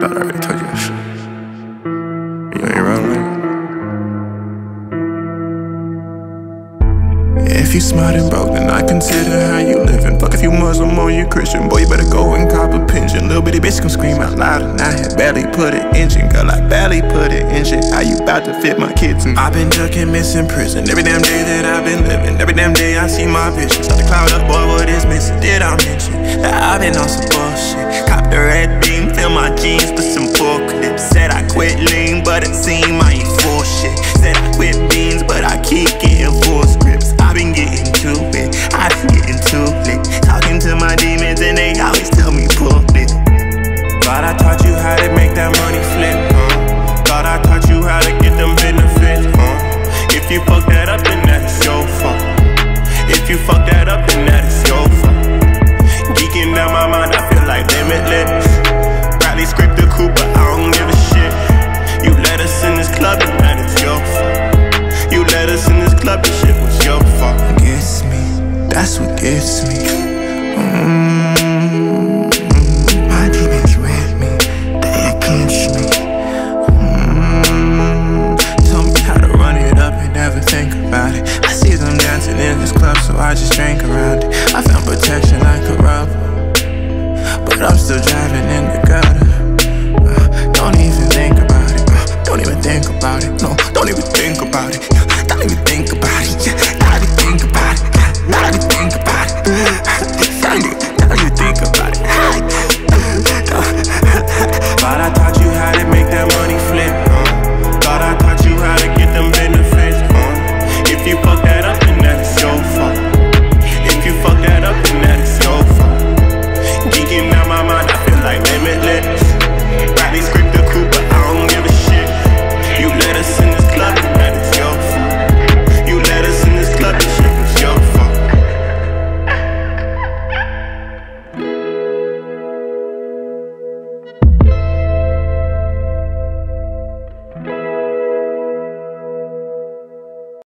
Thought I already told you that shit. You ain't man. If you smart and broke, then I consider how you living. Fuck if you Muslim or you Christian, boy, you better go and cop a pension. Little bitty bitch gon' scream out loud, and I had barely put it engine. Girl, I barely put it engine. How you about to fit my kids? And I've been ducking, missing prison every damn day that I've been living. Every damn day I see my vision. Start to cloud up, boy, what is missing? Did I mention that I've been on some but it seemed I ain't full shit. Said I quit beans, but I keep getting full scripts. I've been getting too big, I've been getting too lit. Talking to my demons, and they always tell me pull it. Thought I taught you how to make that money flip, huh? Thought I taught you how to get them gets me.